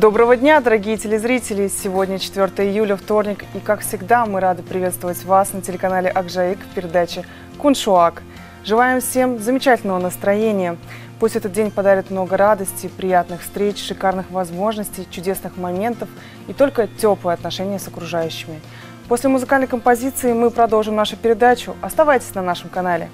Доброго дня, дорогие телезрители! Сегодня 4 июля, вторник, и, как всегда, мы рады приветствовать вас на телеканале Акжаик в передаче «Куншуак». Желаем всем замечательного настроения. Пусть этот день подарит много радости, приятных встреч, шикарных возможностей, чудесных моментов и только теплые отношения с окружающими. После музыкальной композиции мы продолжим нашу передачу. Оставайтесь на нашем канале.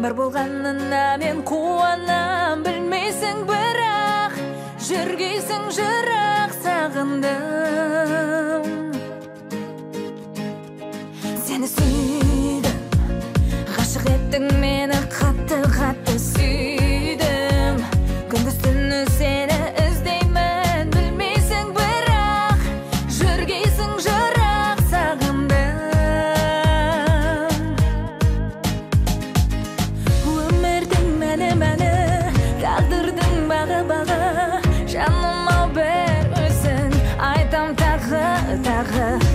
Бар болғанына мен қуанам білмейсің бірақ жүргейсің жырақ сағындым. Сені сүйдім ғашық еттің мені қатты қатты бағы бағы жаным ау бір өзің айтам тағы тағы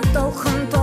толқын толқын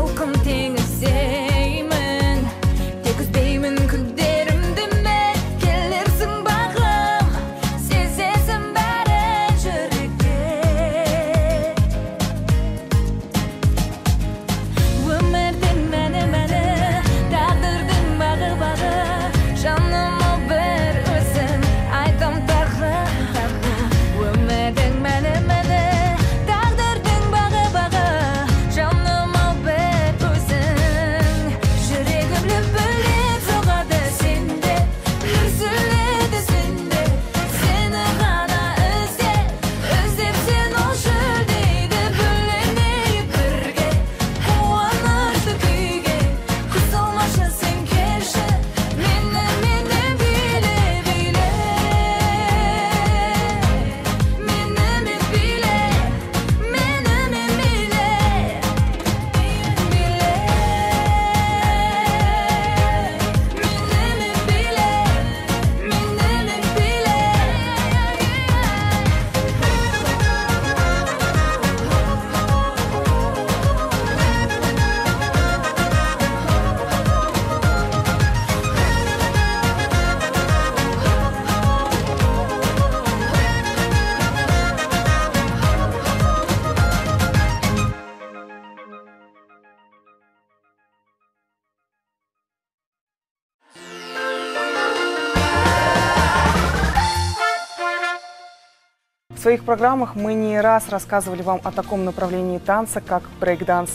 В своих программах мы не раз рассказывали вам о таком направлении танца, как брейкданс.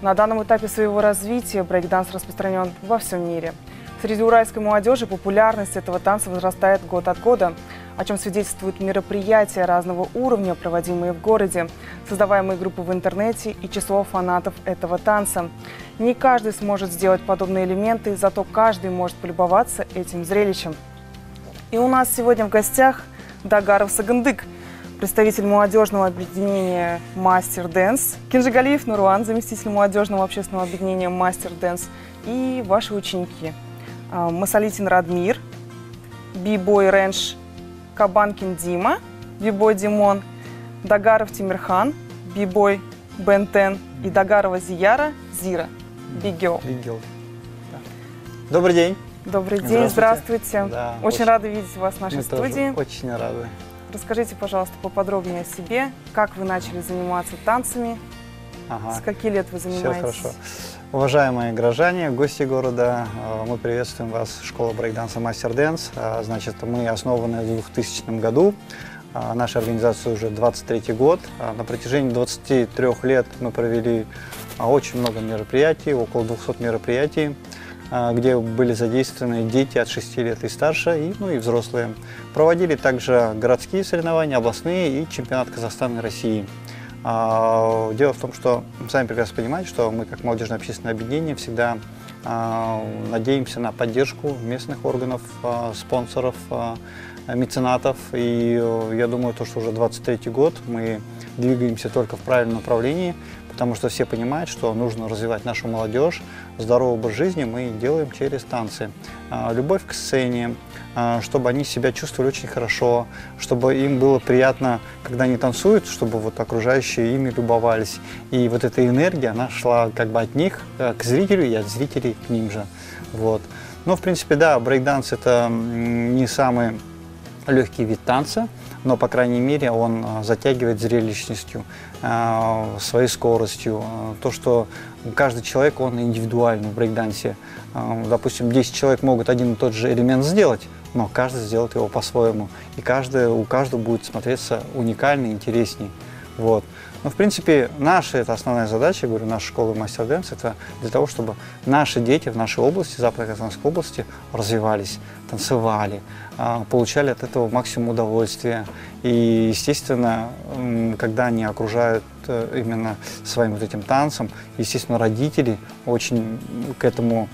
На данном этапе своего развития брейкданс распространен во всем мире. Среди уральской молодежи популярность этого танца возрастает год от года, о чем свидетельствуют мероприятия разного уровня, проводимые в городе, создаваемые группы в интернете и число фанатов этого танца. Не каждый сможет сделать подобные элементы, зато каждый может полюбоваться этим зрелищем. И у нас сегодня в гостях Дагаров Сагандык, представитель молодежного объединения «Мастер Дэнс», Кинжигалиев Нуруан, заместитель молодежного общественного объединения «Мастер Дэнс» и ваши ученики. А, Масалитин Радмир, Би-бой Ренш Кабанкин Дима, Би-бой Димон, Дагаров Тимирхан, Би-бой Бентен и Дагарова Зияра Зира, Бигел. Да. Добрый день. Добрый день, Здравствуйте. здравствуйте. Да, очень, очень- рада видеть вас в нашей Мы тоже студии. очень рады. Расскажите, пожалуйста, поподробнее о себе, как вы начали заниматься танцами, Ага. с каких лет вы Все занимаетесь? хорошо. Уважаемые горожане, гости города, э, мы приветствуем вас, школа брейкданса Мастер Дэнс. Э, Значит, мы основаны в 2000 году. Э, Наша организация уже 23 год. Э, На протяжении 23 лет мы провели очень много мероприятий, около 200 мероприятий, где были задействованы дети от 6 лет и старше, и, ну и взрослые. Проводили также городские соревнования, областные и чемпионат Казахстана и России. А, Дело в том, что сами прекрасно понимаете, что мы как молодежное общественное объединение всегда а, надеемся на поддержку местных органов, а, спонсоров, а, меценатов. И э, я думаю, то, что уже 23 год мы двигаемся только в правильном направлении, потому что все понимают, что нужно развивать нашу молодежь. Здоровый образ жизни мы делаем через танцы. А, Любовь к сцене, а, чтобы они себя чувствовали очень хорошо, чтобы им было приятно, когда они танцуют, чтобы вот окружающие ими любовались. И вот эта энергия, она шла как бы от них э, к зрителю и от зрителей к ним же. Вот. Ну, в принципе, да, брейкданс это не самый легкий вид танца, но, по крайней мере, он а, затягивает зрелищностью, а, своей скоростью. А, То, что каждый человек, он индивидуальный в брейкдансе. Допустим, 10 человек могут один и тот же элемент сделать, но каждый сделает его по-своему. И каждый, у каждого будет смотреться уникально, интересней. Вот. Но, в принципе, наша это основная задача, я говорю, наша школа Master Dance, это для того, чтобы наши дети в нашей области, Западно-Казахстанской области, развивались, танцевали, получали от этого максимум удовольствия. И, естественно, когда они окружают э, именно своим вот этим танцем, естественно, родители очень к этому,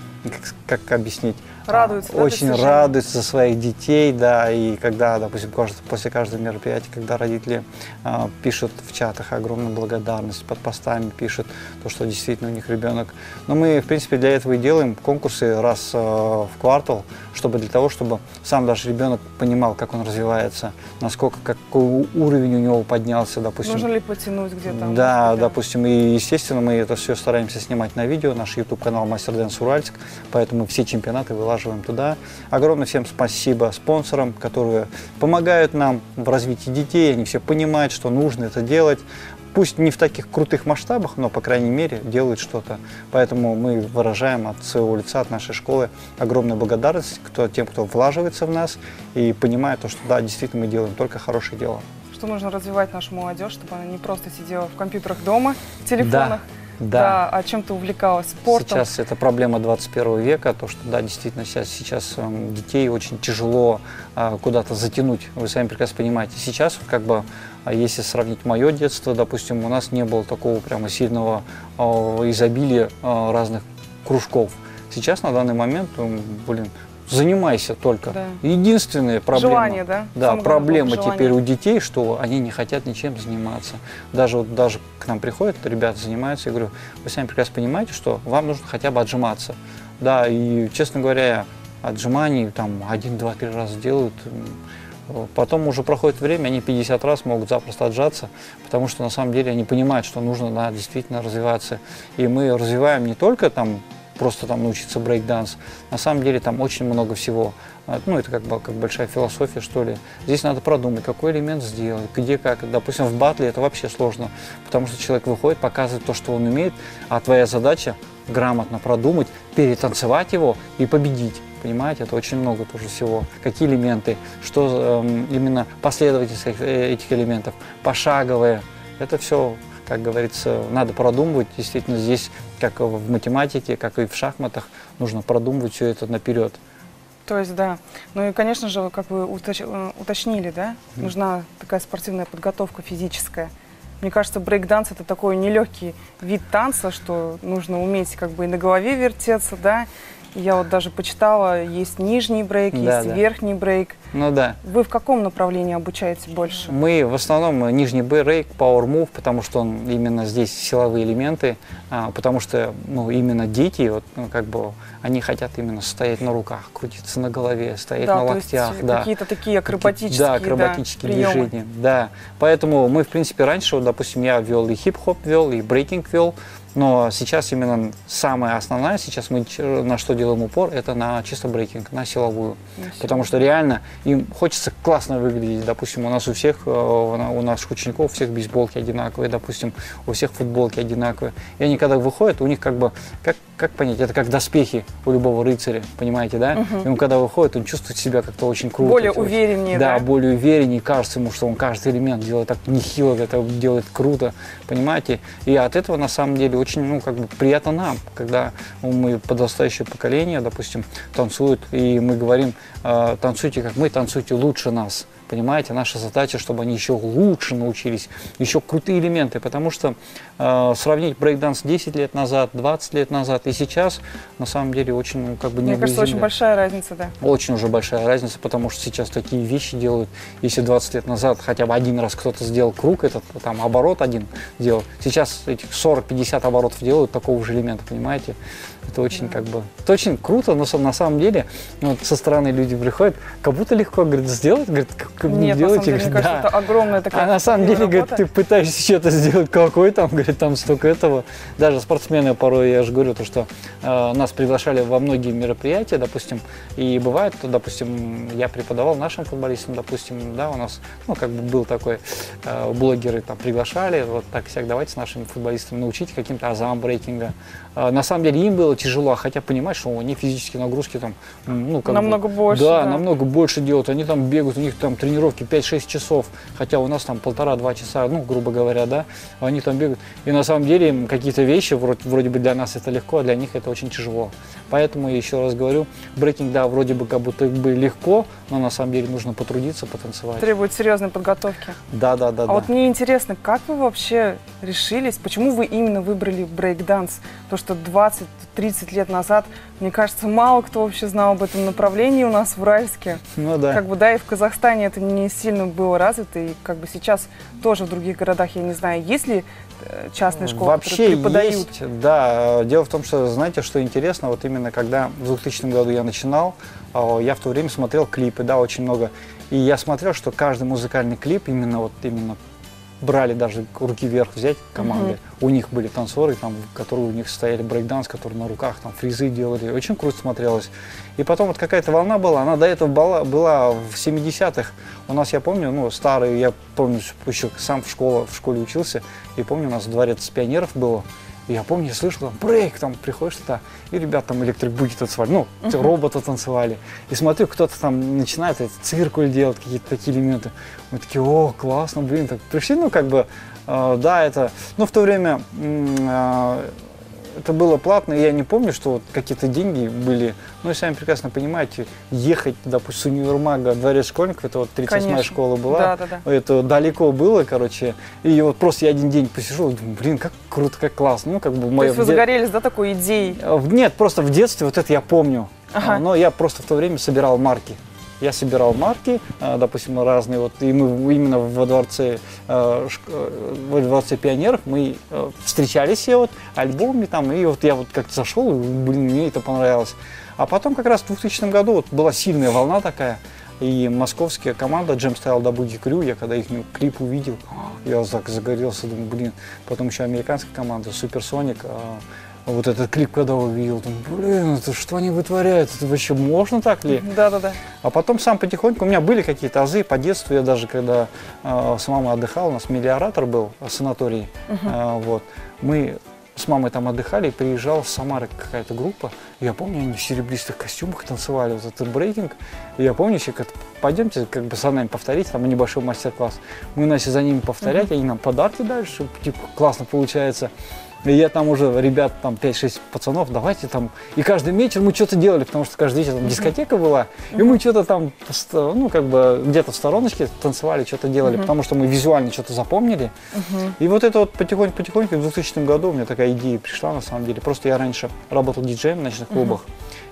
как, как объяснить, а, Радуются, да, очень достижению? радуются за своих детей, да, и когда, допустим, после каждого мероприятия, когда родители а, пишут в чатах огромную благодарность, под постами пишут то, что действительно у них ребенок. Но мы, в принципе, для этого и делаем конкурсы раз а, в квартал, чтобы для того, чтобы сам даже ребенок понимал, как он развивается, насколько, какой у- уровень у него поднялся, допустим. Нужно ли потянуть где-то? Да, быть, допустим, и естественно мы это все стараемся снимать на видео, наш YouTube канал Мастер Дэнс Уральск, поэтому все чемпионаты вылаживаем туда. Огромное всем спасибо спонсорам, которые помогают нам в развитии детей, они все понимают, что нужно это делать. Пусть не в таких крутых масштабах, но, по крайней мере, делают что-то. Поэтому мы выражаем от своего лица, от нашей школы огромную благодарность кто, тем, кто влаживается в нас и понимает то, что да, действительно мы делаем только хорошее дело. Что нужно развивать нашу молодежь, чтобы она не просто сидела в компьютерах дома, в телефонах, да. А чем-то увлекалась спортом. Сейчас это проблема 21 века, то, что, да, действительно, сейчас, сейчас эм, детей очень тяжело а, куда-то затянуть, вы сами прекрасно понимаете. Сейчас, как бы, а, если сравнить мое детство, допустим, у нас не было такого прямо сильного а, изобилия разных кружков. Сейчас, на данный момент, блин, занимайся только. Да. Единственная проблема. Желание, да? Да, Самое главное, проблема желание. теперь у детей, что они не хотят ничем заниматься. Даже вот даже к нам приходят ребята, занимаются, я говорю, вы сами прекрасно понимаете, что вам нужно хотя бы отжиматься. Да, и, честно говоря, отжиманий там один, два, три раза делают. Потом уже проходит время, они 50 раз могут запросто отжаться, потому что на самом деле они понимают, что нужно да, действительно развиваться. И мы развиваем не только там просто там научиться брейк-данс. На самом деле там очень много всего. А, Ну, это как бы как большая философия, что ли. Здесь надо продумать, какой элемент сделать, где как. Допустим, в батле это вообще сложно, потому что человек выходит, показывает то, что он умеет, а твоя задача грамотно продумать, перетанцевать его и победить. Понимаете, это очень много тоже всего. Какие элементы, что эм, именно последовательность этих- э, этих элементов, пошаговые. Это все, как говорится, надо продумывать. Действительно, здесь, как в математике, как и в шахматах, нужно продумывать все это наперед. То есть, да. Ну и, конечно же, как вы уточ- э, уточнили, да, нужна такая спортивная подготовка физическая. Мне кажется, брейк-данс это такой нелегкий вид танца, что нужно уметь как бы и на голове вертеться, да, Я вот даже почитала, есть нижний брейк, Да, есть да. верхний брейк. Ну да. Вы в каком направлении обучаете больше? Мы в основном нижний брейк, power move, потому что он именно здесь силовые элементы, а, потому что ну, именно дети, вот, ну, как бы, они хотят именно стоять на руках, крутиться на голове, стоять да, на локтях. да. какие-то такие акробатические, Да, акробатические приемы. движения. Да. Поэтому мы, в принципе, раньше, вот, допустим, я вел и хип-хоп вел, и брейкинг вел, но сейчас именно самое основное, сейчас мы на что делаем упор, это на чисто брейкинг, на силовую. Потому что реально им хочется классно выглядеть. Допустим, у нас у всех, э, у наших учеников, у всех бейсболки одинаковые, допустим, у всех футболки одинаковые. И они когда выходят, у них как бы, как, как понять, это как доспехи у любого рыцаря, понимаете, да? И он когда выходит, он чувствует себя как-то очень круто. Более увереннее, да? да? более увереннее, кажется ему, что он каждый элемент делает так нехило, это делает круто, понимаете? И от этого, на самом деле, очень, ну, как бы приятно нам, когда мы подрастающее поколение, допустим, танцуют, и мы говорим, э, танцуйте как мы, танцуйте лучше нас. Понимаете, наша задача, чтобы они еще лучше научились, еще крутые элементы, потому что э, сравнить брейкданс 10 лет назад, 20 лет назад и сейчас, на самом деле, очень, ну, как бы Мне небо и кажется, очень земля. большая разница, да. Очень уже большая разница, потому что сейчас такие вещи делают. Если 20 лет назад хотя бы один раз кто-то сделал круг, этот там оборот один сделал, сейчас этих 40-50 оборотов делают такого же элемента, понимаете? Это очень как бы, это очень круто, но на самом деле вот со стороны люди приходят, как будто легко, говорит, сделать, говорит, как, вы Нет, на самом делаете, деле, мне Говорит, кажется, «Да». это огромная такая А на самом деле, говорит, работа. ты пытаешься что-то сделать, какой там, говорит, там столько этого. Даже спортсмены порой, я же говорю, то, что э, нас приглашали во многие мероприятия, допустим, и бывает, то, допустим, я преподавал нашим футболистам, допустим, да, у нас, ну, как бы был такой, э, блогеры там приглашали, вот так всяк, давайте с нашими футболистами научить каким-то азам брейкинга. Э, на самом деле им было тяжело, хотя понимаешь, что они физические нагрузки там, ну, как бы- Намного больше, Да, да. намного больше делают. Они там бегают, у них там тренировки 5-6 часов, хотя у нас там полтора-два часа, ну, грубо говоря, да, они там бегают. И на самом деле им какие-то вещи, вроде, вроде бы для нас это легко, а для них это очень тяжело. Поэтому я еще раз говорю, брейкинг, да, вроде бы как будто бы легко, но на самом деле нужно потрудиться, потанцевать. Требует серьезной подготовки. Да, да, да, А да. вот мне интересно, как вы вообще решились, почему вы именно выбрали брейкданс? Потому что 20-30 лет назад, мне кажется, мало кто вообще знал об этом направлении у нас в Уральске. Ну да. Как бы, да, и в Казахстане это не сильно было развито, и как бы сейчас тоже в других городах, я не знаю, есть ли э, частные школы, Вообще преподают? есть, да. Дело в том, что, знаете, что интересно, вот именно когда в 2000 году я начинал, а, я в то время смотрел клипы, да, очень много. И я смотрел, что каждый музыкальный клип именно вот именно брали даже руки вверх взять команды. У них были танцоры, там, которые у них стояли брейкданс, которые на руках там фризы делали. Очень круто смотрелось. И потом вот какая-то волна была, она до этого была, была в 70-х. У нас, я помню, ну, старые, я помню, еще сам в, школе, в школе учился, и помню, у нас дворец пионеров было. Я помню, я слышал, там, брейк, там, приходишь туда, и ребята там электрик-буги танцевали, ну, те роботы танцевали. И смотрю, кто-то там начинает этот циркуль делать, какие-то такие элементы. Мы такие, о, классно, блин, так пришли, ну, как бы, э, да, это, ну, в то время э, это было платно, я не помню, что вот какие-то деньги были. Ну, и сами прекрасно понимаете, ехать, допустим, с универмага дворец школьников, это вот 38-я Конечно. школа была, Да, да, да. это далеко было, короче, и вот просто я один день посижу, думаю, блин, как круто, как классно, ну, как бы То мое... есть вы де- загорелись, да, такой идеей? Э, Нет, просто в детстве вот это я помню, Ага. А, но я просто в то время собирал марки. Я собирал марки, э, допустим, разные, вот, и мы именно во дворце, э, э, во дворце пионеров мы встречались все вот альбомами там, и вот я вот как-то зашел, и, блин, мне это понравилось. А потом как раз в 2000 году вот была сильная волна такая, и московская команда Jam Style da Boogie Crew, я когда их клип увидел, я так загорелся, думаю, блин. Потом еще американская команда а, вот этот клип, когда увидел, думаю, блин, это что они вытворяют, это вообще можно так ли? Да, да, да. А потом сам потихоньку, у меня были какие-то азы по детству, я даже когда э, с мамой отдыхал, у нас мелиоратор был в санатории, Э, вот, мы с мамой там отдыхали, и приезжала с Самары какая-то группа, я помню, они в серебристых костюмах танцевали, вот этот брейкинг, и я помню, еще как пойдемте как бы за нами повторить, там небольшой мастер-класс, мы начали за ними повторять, они нам подарки дальше, типа, классно получается, и я там уже, ребят, там 5-6 пацанов, давайте там. И каждый вечер мы что-то делали, потому что каждый вечер там дискотека была. И мы что-то там, ну, как бы где-то в стороночке танцевали, что-то делали, потому что мы визуально что-то запомнили. И вот это вот потихоньку-потихоньку в 2000 году у меня такая идея пришла, на самом деле. Просто я раньше работал диджеем в ночных клубах.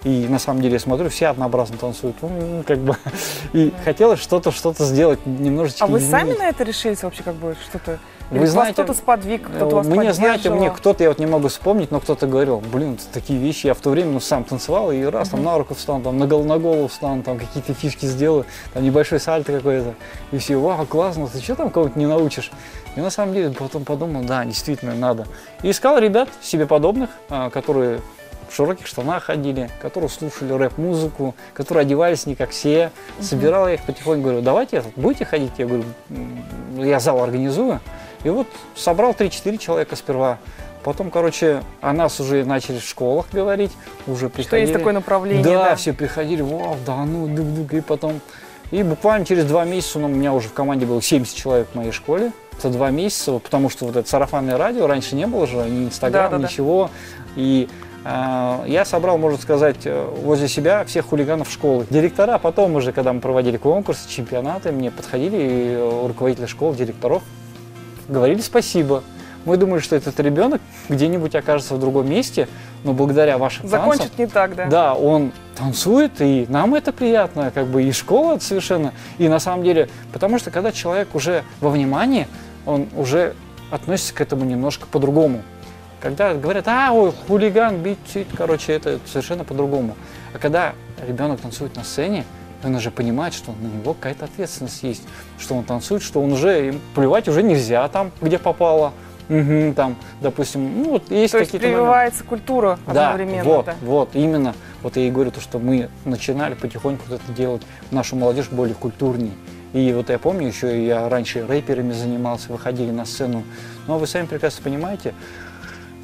И на самом деле я смотрю, все однообразно танцуют. Ну, как бы. И хотелось что-то, что-то сделать немножечко А вы изменить. сами на это решились вообще как бы что-то? Или Вы знаете, кто-то сподвиг, кто-то вас Мне, знаете, мне кто-то, я вот не могу вспомнить, но кто-то говорил, блин, такие вещи, я в то время ну, сам танцевал, и раз там на руку встану, там на, гол- на голову встану, там какие-то фишки сделаю, там небольшой сальто какой-то, и все, вау, классно, ты что там кого-то не научишь? И на самом деле потом подумал, да, действительно надо. И искал ребят себе подобных, а, которые в широких штанах ходили, которые слушали рэп-музыку, которые одевались не как все. Собирал я их потихоньку, говорю, давайте будете ходить? Я говорю, «М, я зал организую. И вот собрал 3-4 человека сперва. Потом, короче, о нас уже начали в школах говорить, уже Что приходили. есть такое направление, Да, да? все приходили, вау, да ну, дук-дук, и потом... И буквально через два месяца ну, у меня уже в команде было 70 человек в моей школе. Это два месяца, потому что вот это сарафанное радио раньше не было же, ни Инстаграм, Да-да-да. ничего. И а, я собрал, можно сказать, э, возле себя всех хулиганов школы. Директора потом уже, когда мы проводили конкурсы, чемпионаты, мне подходили и э, руководители школ, директоров, говорили спасибо. Мы думали, что этот ребенок где-нибудь окажется в другом месте, но благодаря вашим танцам, Закончит не так, да? да, он танцует, и нам это приятно, как бы и школа совершенно. И на самом деле, потому что когда человек уже во внимании, он уже относится к этому немножко по-другому. Когда говорят, а, ой, хулиган, бить, чит», короче, это совершенно по-другому. А когда ребенок танцует на сцене, он уже понимает, что на него какая-то ответственность есть, что он танцует, что он уже, им плевать уже нельзя там, где попало. Мгм, там, допустим, ну вот есть То есть какие-то моменты. прививается культура Да, одновременно, вот, да? вот, именно. Вот я и говорю, то, что мы начинали потихоньку вот это делать, нашу молодежь более культурней. И вот я помню, еще я раньше рэперами занимался, выходили на сцену. Но вы сами прекрасно понимаете,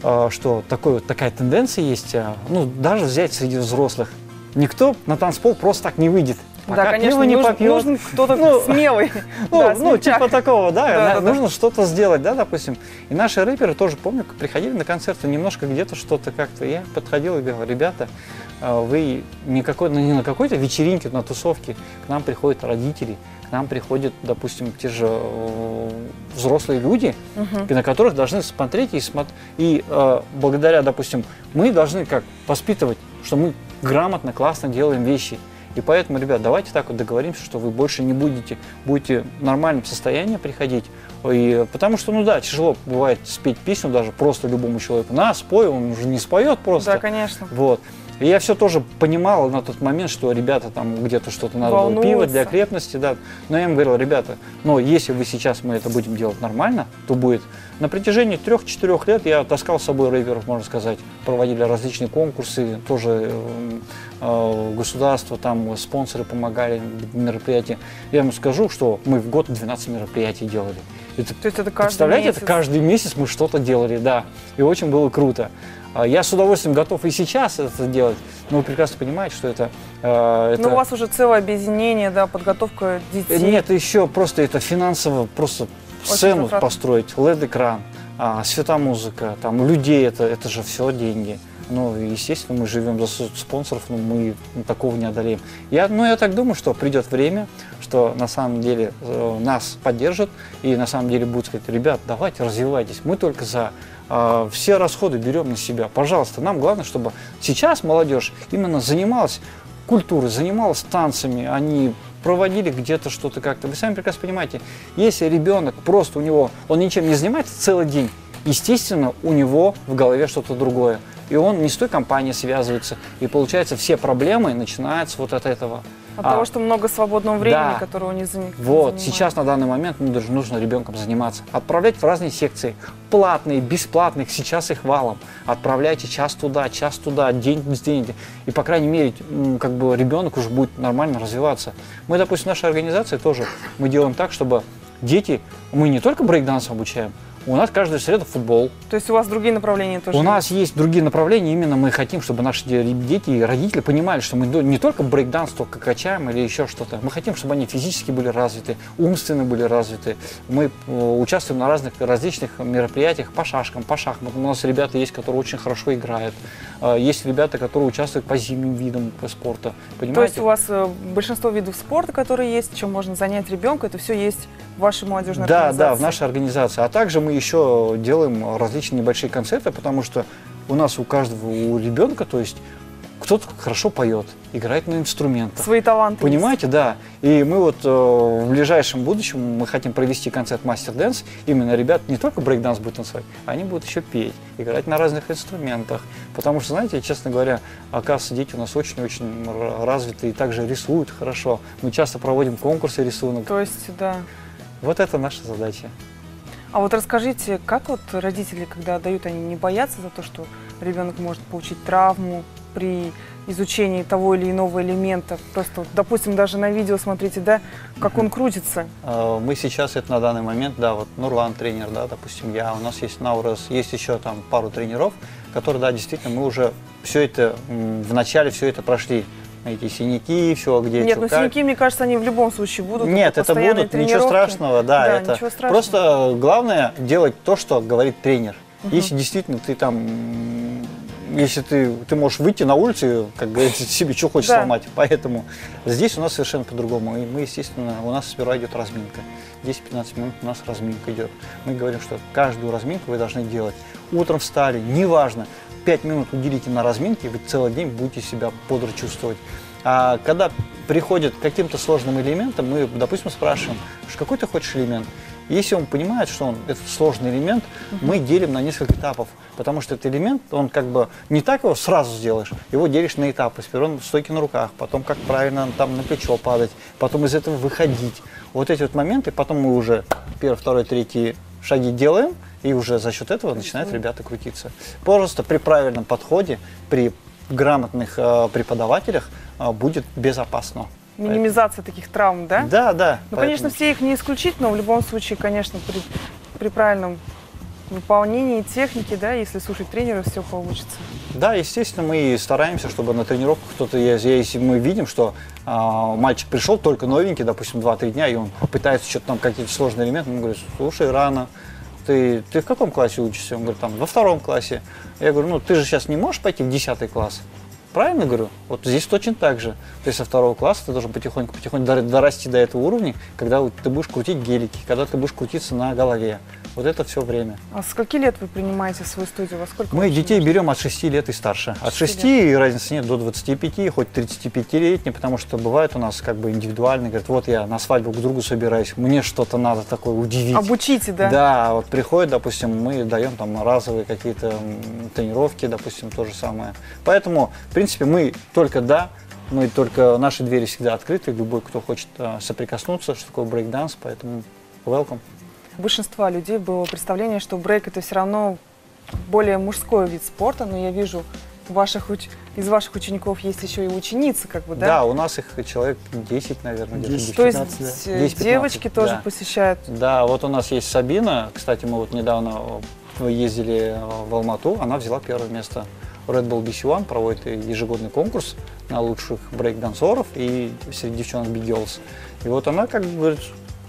что такой, вот такая тенденция есть, а, ну, даже взять среди взрослых. Никто на танцпол просто так не выйдет. Пока да, конечно, пиво не нужен, попьет. нужен кто-то Ну, смелый. Ну, да, ну, смельчак. типа такого, да, Да, да, да. нужно что-то сделать, да, допустим. И наши рэперы тоже, помню, приходили на концерты, немножко где-то что-то как-то. Я подходил и говорил, ребята, а, вы не, какой, ну, не на какой-то вечеринке, на тусовке, к нам приходят родители, к нам приходят, допустим, те же э, взрослые люди, и на которых должны смотреть и смотреть. И э, благодаря, допустим, мы должны как воспитывать, что мы грамотно, классно делаем вещи. И поэтому, ребят, давайте так вот договоримся, что вы больше не будете, будете в нормальном состоянии приходить. И, потому что, ну да, тяжело бывает спеть песню даже просто любому человеку. На, спой, он уже не споет просто. Да, конечно. Вот. И я все тоже понимал на тот момент, что ребята там где-то что-то надо было пиво Волнуются. для крепости, да. Но я им говорил, ребята, но если вы сейчас мы это будем делать нормально, то будет. На протяжении трех-четырех лет я таскал с собой рейверов, можно сказать, проводили различные конкурсы, тоже э, э, государство, там спонсоры помогали, мероприятия. Я вам скажу, что мы в год 12 мероприятий делали. Это То есть это каждый Представляете, месяц. это каждый месяц мы что-то делали, да. И очень было круто. А Я с удовольствием готов и сейчас это делать, но вы прекрасно понимаете, что это... э, это... Ну, у вас уже целое объединение, да, подготовка детей. Нет, еще просто это финансово, просто Очень сцену затратно. построить, LED-экран, а, светомузыка, там, людей, это, это же все деньги. Ну, естественно, мы живем за спонсоров, но мы такого не одолеем. Я, ну, я так думаю, что придет время, что на самом деле э, нас поддержат, и на самом деле будут сказать, ребят, давайте развивайтесь, мы только за. А, все расходы берем на себя. Пожалуйста, нам главное, чтобы сейчас молодежь именно занималась культурой, занималась танцами, они проводили где-то что-то как-то. Вы сами прекрасно понимаете, если ребенок просто у него, он ничем не занимается целый день, естественно, у него в голове что-то другое. И он не с той компанией связывается. И получается, все проблемы начинаются вот от этого. От А, того, что много свободного времени, да. которого не занимает. вот, сейчас на данный момент ну, даже нужно ребенком заниматься. Отправлять в разные секции. Платные, бесплатные, сейчас их валом. Отправляйте час туда, час туда, день с день. И, по крайней мере, как бы ребенок уже будет нормально развиваться. Мы, допустим, в нашей организации тоже, мы делаем так, чтобы дети, мы не только брейкдансу обучаем, у нас каждую среду футбол, То есть у вас другие направления тоже у нас есть другие направления, именно мы хотим, чтобы наши де- дети и родители понимали, что мы не только брейкданс только качаем или еще что-то. Мы хотим, чтобы они физически были развиты, умственно были развиты. Мы э, участвуем на разных различных мероприятиях по шашкам, по шахматам. У нас ребята есть, которые очень хорошо играют. Э, Есть ребята, которые участвуют по зимним видам спорта. Понимаете? То есть у вас э, большинство видов спорта, которые есть, чем можно занять ребенка, это все есть в вашей молодежной Да, организации? да, в нашей организации. А также мы еще делаем различные небольшие концерты, потому что у нас у каждого у ребенка, то есть кто-то хорошо поет, играет на инструментах. Свои таланты. есть. Понимаете, да. И мы вот э, в ближайшем будущем мы хотим провести концерт Master Dance. Именно ребят не только брейкданс будут танцевать, они будут еще петь, играть на разных инструментах. Потому что, знаете, честно говоря, оказывается, дети у нас очень-очень р- развитые и также рисуют хорошо. Мы часто проводим конкурсы рисунок. То есть, да. Вот это наша задача. А вот расскажите, как вот родители, когда дают, они не боятся за то, что ребенок может получить травму при изучении того или иного элемента? Просто, вот, допустим, даже на видео смотрите, да, как он крутится. Э, Мы сейчас это на данный момент, да, вот Нурлан тренер, да, допустим, я, у нас есть Наурас, есть еще там пару тренеров, которые, да, действительно, мы уже все это, в начале все это прошли, эти синяки, все где Нет, чё, ну как. синяки, мне кажется, они в любом случае будут. Нет, это будут, ничего страшного, да, это ничего страшного. просто главное делать то, что говорит тренер. Если действительно ты там, если ты, ты можешь выйти на улицу, как говорится, себе что хочешь Да. сломать, поэтому здесь у нас совершенно по-другому. И мы, естественно, у нас сперва идет разминка. 10-15 минут у нас разминка идет. Мы говорим, что каждую разминку вы должны делать. Утром встали, неважно, 5 минут уделите на разминке, вы целый день будете себя бодро чувствовать. А когда приходит к каким-то сложным элементам, мы, допустим, спрашиваем, «Ш, какой ты хочешь элемент? Если он понимает, что он это сложный элемент, мы делим на несколько этапов, потому что этот элемент, он как бы не так его сразу сделаешь, его делишь на этапы. Сперва стойки на руках, потом как правильно там на плечо падать, потом из этого выходить. Вот эти вот моменты, потом мы уже первый, второй, третий шаги делаем, и уже за счет этого начинают ребята крутиться. Просто при правильном подходе, при грамотных э, преподавателях э, будет безопасно. Минимизация таких травм, да? Да, да. Ну, поэтому- конечно, все их не исключить, но в любом случае, конечно, при, при правильном выполнении техники, да, если слушать тренера, все получится. Да, естественно, мы стараемся, чтобы на тренировках кто-то, если мы видим, что а, мальчик пришел только новенький, допустим, 2-3 дня, и он пытается что-то там, какие-то сложные элементы, мы говорим, слушай, рано, ты, ты в каком классе учишься? Он говорит, там, во втором классе. Я говорю, ну, ты же сейчас не можешь пойти в 10 класс. Правильно говорю? Вот здесь точно так же. То есть со второго класса ты должен потихоньку-потихоньку дор- дорасти до этого уровня, когда ты будешь крутить гелики, когда ты будешь крутиться на голове. Вот это все время. А с скольки лет вы принимаете свою студию? Во сколько Мы детей нужно? берем от 6 лет и старше. От 6 6 разницы нет до 25, хоть 35-летний, потому что бывает у нас как бы индивидуально, говорят, вот я на свадьбу к другу собираюсь, мне что-то надо такое удивить. Обучите, да? Да, вот приходит, допустим, мы даем там разовые какие-то тренировки, допустим, то же самое. Поэтому, в принципе, мы только да, мы только, наши двери всегда открыты, любой, кто хочет а, соприкоснуться, что такое брейкданс, поэтому welcome. У большинства людей было представление, что брейк это все равно более мужской вид спорта, но я вижу, ваших, уч- из ваших учеников есть еще и ученицы, как бы, Да, да? у нас их человек 10, наверное, где-то 10. То есть 15, да. э, 10-15, девочки тоже да. посещают. Да, вот у нас есть Сабина, кстати, мы вот недавно э, ездили э, в Алмату, она взяла первое место. Red Bull BC One проводит ежегодный конкурс на лучших брейк-дансеров и среди девчонок Big Girls. И вот она, как говорит,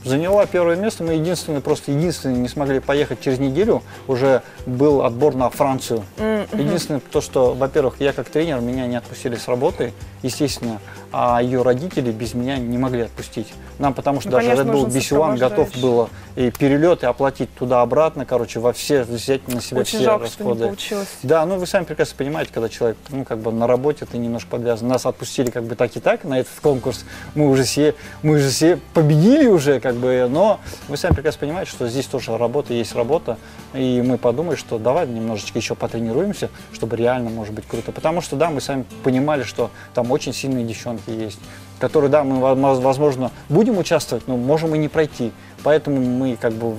заняла первое место. Мы единственные, просто единственные не смогли поехать через неделю. Уже был отбор на Францию. Единственное, то, что, во-первых, я как тренер, меня не отпустили с работы, естественно, а ее родители без меня не могли отпустить. Нам, потому что Ну, даже конечно, Red Bull One готов было и перелет, и оплатить туда-обратно, короче, во все, взять на себя Очень все жалко, что не расходы. получилось. Да, ну вы сами прекрасно понимаете, когда человек, ну, как бы на работе ты немножко подвязан. Нас отпустили как бы так и так на этот конкурс. Мы уже все, мы уже все победили уже, как бы, но вы сами прекрасно понимаете, что здесь тоже работа есть работа. И мы подумали, что давай немножечко еще потренируемся, чтобы реально, может быть, круто. Потому что, да, мы сами понимали, что там очень сильные девчонки есть, которые, да, мы, воз- возможно, будем участвовать, но можем и не пройти. Поэтому мы как бы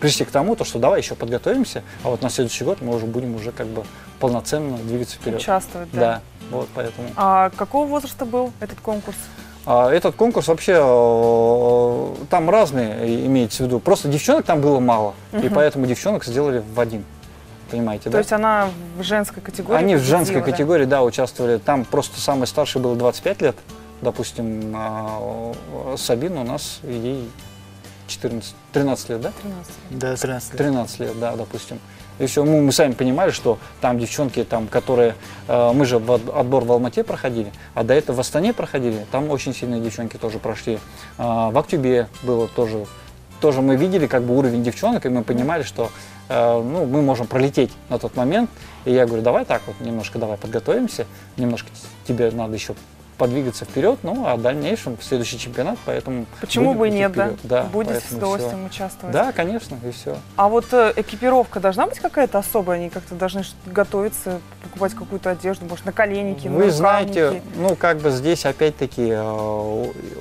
пришли к тому, то, что давай еще подготовимся, а вот на следующий год мы уже будем уже как бы полноценно двигаться вперед. Участвовать, да. Да, вот поэтому. А какого возраста был этот конкурс? А, этот конкурс вообще э, там разные имеется в виду. Просто девчонок там было мало, и поэтому девчонок сделали в один. Понимаете, То да? есть она в женской категории Они в женской да? категории, да, участвовали. Там просто самый старший был 25 лет. Допустим, а, Сабина у нас ей 14, 13 лет, да? 13. Да, 13 лет. 13 лет, да, допустим. И все, мы, мы сами понимали, что там девчонки, там, которые, э, мы же в от- отбор в Алмате проходили, а до этого в Астане проходили, там очень сильные девчонки тоже прошли. А, в Актюбе было тоже тоже мы видели как бы уровень девчонок, и мы понимали, что э, ну, мы можем пролететь на тот момент. И я говорю, давай так вот, немножко давай подготовимся, немножко тебе надо еще подвигаться вперед, ну а в дальнейшем следующий чемпионат, поэтому Почему бы и нет, да? вперед. да Будете с удовольствием всё. участвовать. Да, конечно, и все. А вот э, экипировка должна быть какая-то особая? Они как-то должны готовиться, покупать какую-то одежду, может, наколенники, Вы знаете, нарукавники? ну как бы здесь опять-таки э,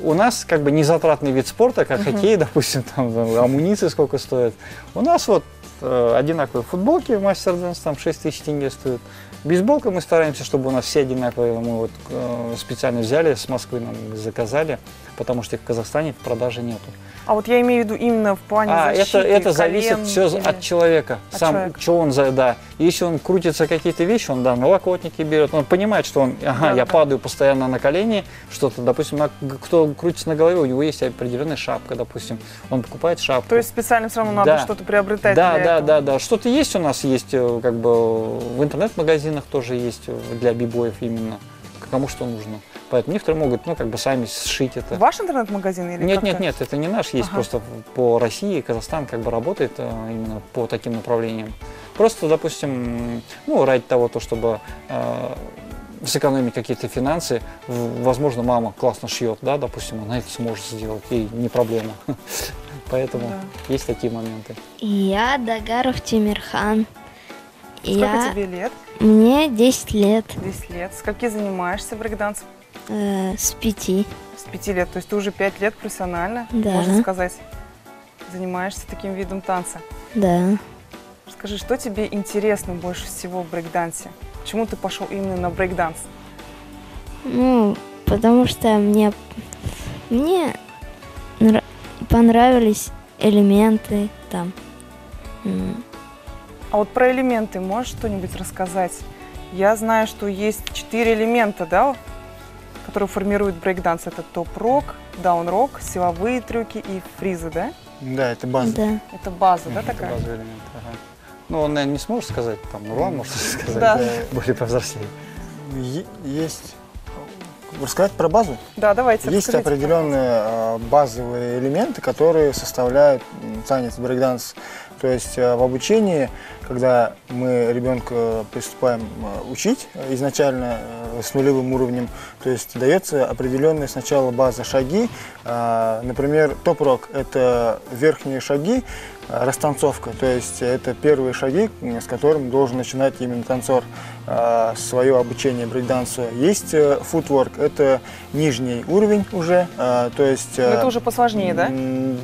у- нас как бы не затратный вид спорта, как хоккей, допустим, там э, амуниции сколько стоит. У нас вот э, одинаковые футболки мастер Дэнс, там 6 тысяч тенге стоят. Бейсболка мы стараемся, чтобы у нас все одинаковые. Мы вот э, специально взяли с Москвы, нам заказали, потому что их в Казахстане в продаже нету. А вот я имею в виду именно в плане А, это, защиты, это зависит колен все или- от человека. От Сам, человека. что он за, да. Если он крутится какие-то вещи, он, да, налокотники берет, он понимает, что он, ага, я Да-да-да. падаю постоянно на колени, что-то, допустим, на- кто крутится на голове, у него есть определенная шапка, допустим, он покупает шапку. То есть специально все равно надо Да. что-то приобретать да, для да, этого. да, да. Что-то есть у нас, есть э, как бы в интернет-магазинах тоже есть э, для бибоев именно, кому что нужно. Поэтому некоторые могут, ну, как бы сами сшить это. Ваш интернет-магазин или Нет, нет, нет, это не наш, есть Ага. просто по России, Казахстан как бы работает э, именно по таким направлениям. Просто, допустим, ну, ради того, то, чтобы э, сэкономить какие-то финансы, возможно, мама классно шьет, да, допустим, она это сможет сделать, ей не проблема. Поэтому Да. есть такие моменты. Я Дагаров Тимирхан. Сколько Я... тебе лет? Мне 10 лет, 10 лет. С каких занимаешься брейкдансом? э, с 5. С 5 лет. То есть ты уже 5 лет профессионально, Да. можно сказать, занимаешься таким видом танца. Да. Скажи, что тебе интересно больше всего в брейкдансе? Почему ты пошел именно на брейкданс? Ну, потому что мне, мне нра- понравились элементы там. А вот про элементы можешь что-нибудь рассказать? Я знаю, что есть четыре элемента, да, которые формируют брейкданс. Это топ-рок, даун-рок, силовые трюки и фризы, да? Да, это база. Да. Это база, да, Это такая? базовый элемент, ага. Ну, он, наверное, не сможет сказать, там, Нурлан может сказать, Да. более повзрослее. Есть... Рассказать про базу? Да, давайте, Есть определенные э, базовые элементы, которые составляют танец брейкданс. То есть э, в обучении, когда мы ребенка приступаем э, учить изначально э, с нулевым уровнем, то есть дается определенная сначала база шаги. Э, Например, топ-рок – это верхние шаги, растанцовка, то есть это первые шаги, с которым должен начинать именно танцор свое обучение брейкдансу. Есть футворк, это нижний уровень уже, то есть... Э, это уже посложнее, да?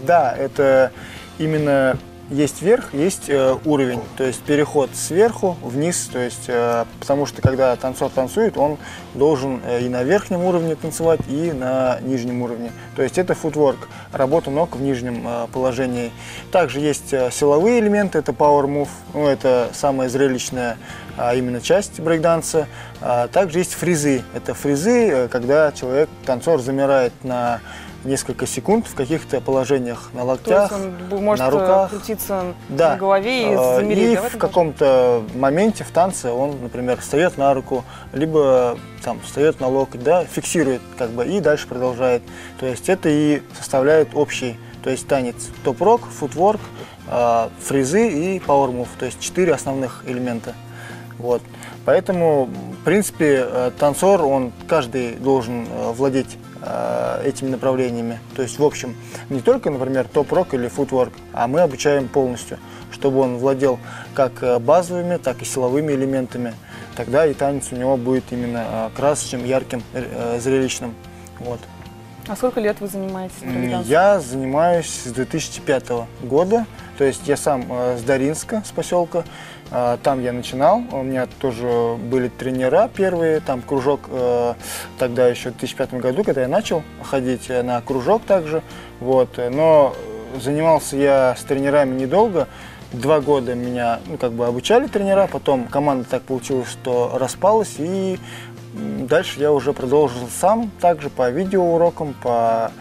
Да, это именно есть верх, есть э, уровень, то есть переход сверху вниз, то есть э, потому что когда танцор танцует, он должен э, и на верхнем уровне танцевать, и на нижнем уровне. То есть это футворк, работа ног в нижнем э, положении. Также есть э, силовые элементы, это power move, ну, это самая зрелищная а, именно часть брейкданса. А, также есть фризы, это фризы, э, когда человек, танцор замирает на несколько секунд в каких-то положениях на То локтях, есть он может на руках. крутиться Да. на голове и Э, замереть. И да, в этом каком-то моменте в танце он, например, встает на руку, либо там встает на локоть, да, фиксирует как бы и дальше продолжает. То есть это и составляет общий, то есть танец топ-рок, футворк, э, фризы и пауэр-мув, то есть четыре основных элемента. Вот. Поэтому, в принципе, э, танцор, он каждый должен владеть этими направлениями. То есть, в общем, не только, например, топ-рок или футворк, а мы обучаем полностью, чтобы он владел как э, базовыми, так и силовыми элементами. Тогда и танец у него будет именно э, красочным, ярким, э, зрелищным. Вот. А сколько лет вы занимаетесь? Я занимаюсь с 2005 года, то есть я сам э, с Даринска, с поселка, Э, там я начинал, у меня тоже были тренера первые, там кружок э, тогда еще в 2005 году, когда я начал ходить на кружок также, вот, но занимался я с тренерами недолго, два года меня, ну, как бы обучали тренера, потом команда так получилась, что распалась, и дальше я уже продолжил сам, также по видеоурокам, по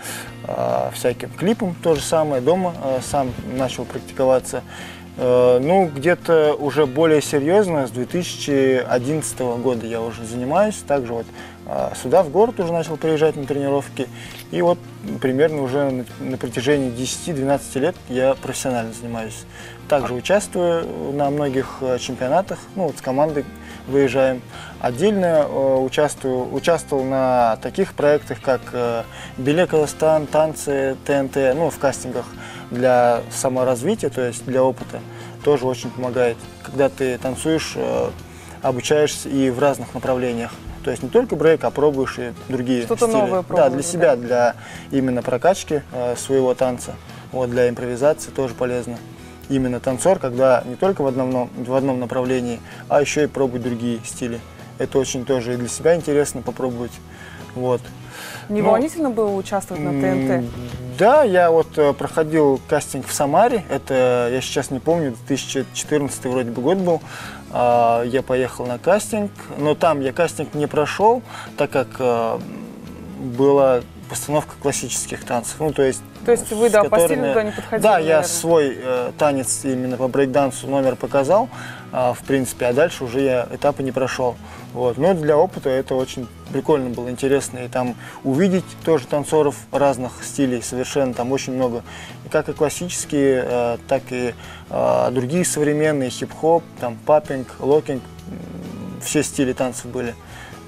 э, всяким клипам то же самое, дома э, сам начал практиковаться. Э, ну, где-то уже более серьезно, с 2011 года я уже занимаюсь, также вот а, сюда, в город уже начал приезжать на тренировки. И вот примерно уже на, на протяжении 10-12 лет я профессионально занимаюсь. Также участвую на многих э, чемпионатах, ну вот с командой выезжаем. Отдельно э, участвую, участвовал на таких проектах, как э, Билет Казахстан, танцы, ТНТ, ну в кастингах для саморазвития, то есть для опыта. Тоже очень помогает, когда ты танцуешь, э, обучаешься и в разных направлениях. То есть не только брейк, а пробуешь и другие Что-то стили. новое Да, пробовали, для да. себя, для именно прокачки своего танца. Вот, для импровизации тоже полезно. Именно танцор, когда не только в одном, в одном направлении, а еще и пробует другие стили. Это очень тоже и для себя интересно попробовать. Вот. Не Ну, волнительно было участвовать на ТНТ? Да, я вот э, проходил кастинг в Самаре. Это, я сейчас не помню, 2014 вроде бы год был. А, Я поехал на кастинг, но там я кастинг не прошел, так как э, была постановка классических танцев. Ну, то есть То есть вы, да, по стилю которыми- туда не подходили, Да, я наверное. свой э, танец именно по брейкдансу номер показал, а, в принципе, а дальше уже я этапы не прошел. Вот. Но для опыта это очень прикольно было, интересно. И там увидеть тоже танцоров разных стилей совершенно, там очень много. И как и классические, э, так и э, другие современные, хип-хоп, там popping, locking, все стили танцев были.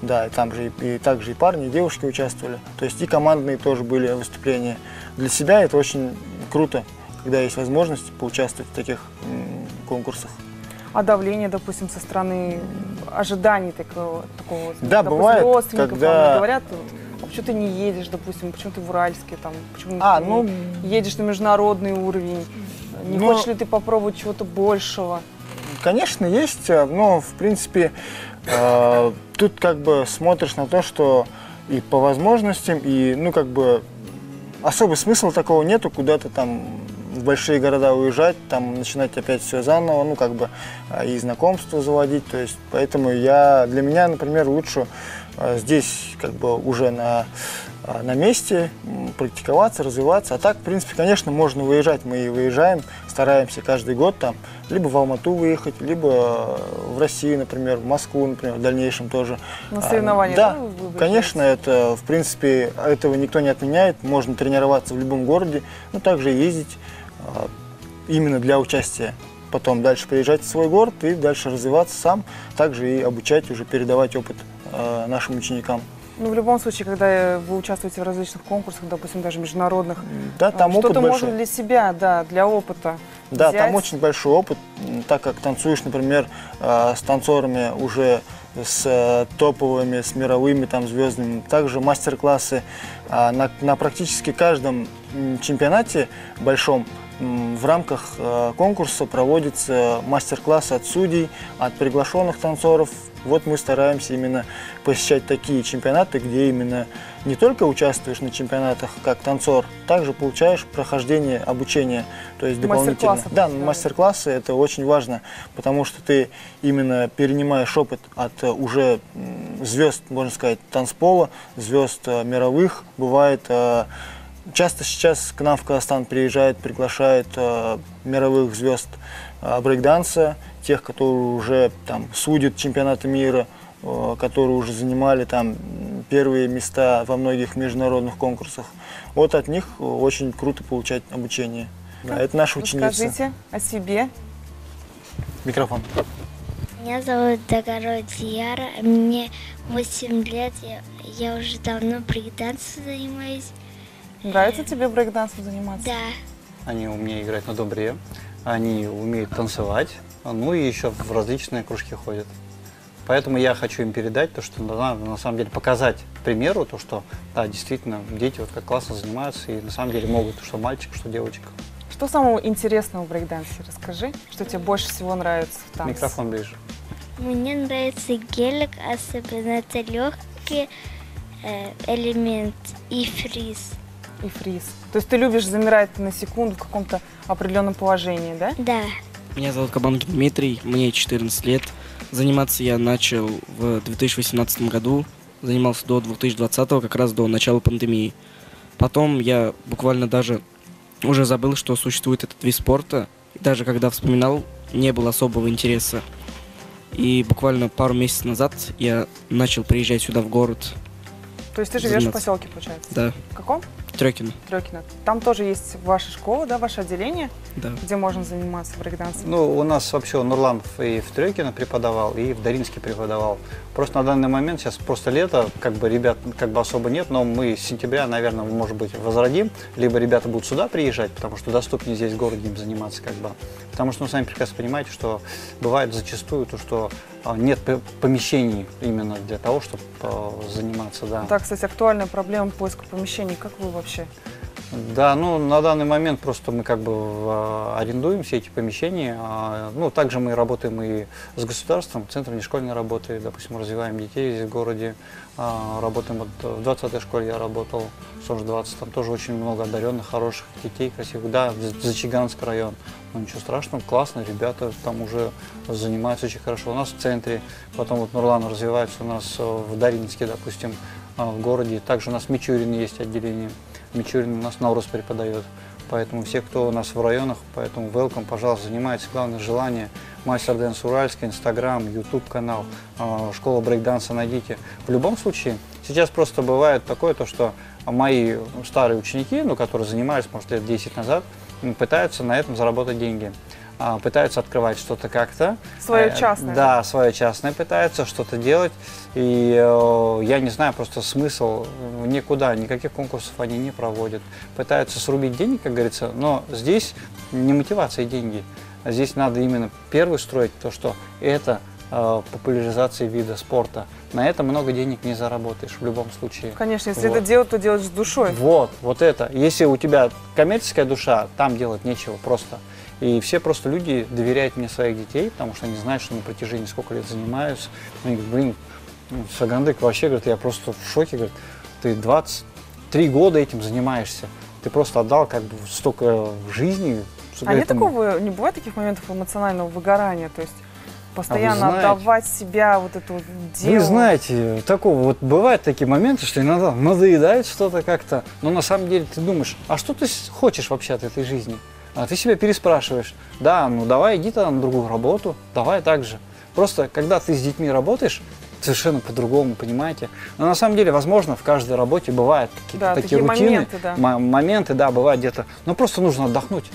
Да, и там же и, и также и парни, и девушки участвовали. То есть и командные тоже были выступления. Для себя это очень круто, когда есть возможность поучаствовать в таких конкурсах. А давление, допустим, со стороны ожиданий такого, такого Да, допустим, бывает, родственников когда- вам говорят, а почему ты не едешь, допустим, почему ты в Уральске, там, почему А, ты ну, едешь на международный уровень, не Ну, хочешь ли ты попробовать чего-то большего? Конечно, есть, э, но в принципе э, тут как бы смотришь на то, что и по возможностям, и ну как бы особый смысл такого нету, куда-то там в большие города уезжать, там начинать опять все заново, ну как бы э, и знакомства заводить, то есть поэтому я для меня, например, лучше э, здесь как бы уже на на месте практиковаться, развиваться. А так, в принципе, конечно, можно выезжать. Мы и выезжаем, стараемся каждый год там либо в Алмату выехать, либо э, в Россию, например, в Москву, например, в дальнейшем тоже. На А, соревнования, Да, да, выезжаете? конечно, это, в принципе, этого никто не отменяет. Можно тренироваться в любом городе, но также ездить а, именно для участия. Потом дальше приезжать в свой город и дальше развиваться сам, также и обучать, уже передавать опыт э, нашим ученикам. Ну, в любом случае, когда вы участвуете в различных конкурсах, допустим, даже международных, Да, там опыт что-то большой. можно для себя, да, для опыта Да, взять. там очень большой опыт, так как танцуешь, например, э, с танцорами уже с э, топовыми, с мировыми там звездами. Также мастер-классы а, на, на практически каждом чемпионате большом в рамках э, конкурса проводятся мастер-классы от судей, от приглашенных танцоров. Вот мы стараемся именно посещать такие чемпионаты, где именно не только участвуешь на чемпионатах как танцор, также получаешь прохождение обучения, то есть дополнительно. Мастер-классы Да, мастер-классы это очень важно, потому что ты именно перенимаешь опыт от э, уже звезд, можно сказать, танцпола, звезд э, мировых. Бывает э, Часто сейчас к нам в Казахстан приезжает, приглашает э, мировых звезд брейкданса, тех, которые уже там судят чемпионаты мира, э, которые уже занимали там первые места во многих международных конкурсах. Вот от них э, очень круто получать обучение. Да, это наша ученица. Расскажите о себе. Микрофон. Меня зовут Дагоро Дияра, мне 8 лет, я, я уже давно брейкдансом занимаюсь. Нравится тебе брейкдансом заниматься? Да, Они умеют играть на добре, они умеют танцевать, ну и еще в различные кружки ходят. Поэтому я хочу им передать то, что надо на самом деле показать примеру, то, что да, действительно дети вот как классно занимаются и на самом деле могут, что мальчик, что девочка. Что самого интересного в брейкдансе? Расскажи, что тебе больше всего нравится в танце. Микрофон ближе. мне нравится гелик, особенно это легкий э, элемент и фриз. И фриз. То есть ты любишь замирать на секунду в каком-то определенном положении, да? Да, Меня зовут Кабанкин Дмитрий, мне 14 лет. Заниматься я начал в 2018 году, занимался до 2020, как раз до начала пандемии. Потом я буквально даже уже забыл, что существует этот вид спорта. И даже когда вспоминал, не было особого интереса. И буквально пару месяцев назад я начал приезжать сюда в город То есть ты живешь в заниматься. поселке, получается? Да, В каком? Трекин, Трекино. Там тоже есть ваша школа, да, ваше отделение, да. где можно заниматься брейкдансом? Ну, у нас вообще Нурланов и в Трекино преподавал, и в Даринске преподавал. Просто на данный момент, сейчас просто лето, как бы ребят как бы особо нет, но мы с сентября, наверное, может быть, возродим, либо ребята будут сюда приезжать, потому что доступнее здесь в городе им заниматься как бы. Потому что, ну, сами прекрасно понимаете, что бывает зачастую то, что а, нет помещений именно для того, чтобы заниматься, да. Да, кстати, актуальная проблема поиска помещений. Как вы вообще? Да, ну на данный момент просто мы как бы в- арендуем все эти помещения. а, Ну, также мы работаем и с государством, центром нешкольной работы, допустим, развиваем детей здесь в городе. а, Работаем вот в 20-й школе я работал, СОЖ-20, там тоже очень много одаренных, хороших детей, красивых. Да, За- Зачаганский район. Ну ничего страшного, классно, ребята там уже занимаются очень хорошо. У нас в центре, потом вот Нурлан развивается у нас э, в Даринске, допустим, в городе. Также у нас в Мичурине есть отделение. Мичурин у нас Наурус преподает. Поэтому все, кто у нас в районах, поэтому welcome, пожалуйста, занимайтесь. Главное желание. Master Dance Уральский, Инстаграм, Ютуб канал, а, школа брейкданса найдите. В любом случае, сейчас просто бывает такое, то, что мои старые ученики, ну, которые занимались, может, лет 10 назад, пытаются на этом заработать деньги. А, Пытаются открывать что-то как-то. Свое Э, частное, Да, свое частное пытаются что-то делать. И э, я не знаю просто смысл э, никуда, никаких конкурсов они не проводят. Пытаются срубить денег, как говорится, но здесь не мотивация деньги. А Здесь надо именно первый строить то, что это э, популяризация вида спорта. На это много денег не заработаешь в любом случае. Конечно, если Вот. это делать, то делать с душой. Вот, вот это. Если у тебя коммерческая душа, там делать нечего просто. И все просто люди доверяют мне своих детей, потому что они знают, что на протяжении сколько лет занимаюсь. Они говорят, блин, ну, Сагандык вообще, говорит, я просто в шоке, говорит, ты 23 года этим занимаешься. Ты просто отдал как бы столько жизни. А нет этому». такого, не бывает таких моментов эмоционального выгорания? То есть постоянно знаете- отдавать себя вот эту делу. Вы знаете, такого вот бывают такие моменты, что иногда надоедает что-то как-то, но на самом деле ты думаешь, а что ты хочешь вообще от этой жизни? А ты себя переспрашиваешь, да, ну давай иди тогда на другую работу, давай так же. Просто когда ты с детьми работаешь, совершенно по-другому, понимаете? Но на самом деле, возможно, в каждой работе бывают какие-то Да, такие, такие рутины, моменты, да. моменты, да, бывают где-то, но просто нужно отдохнуть.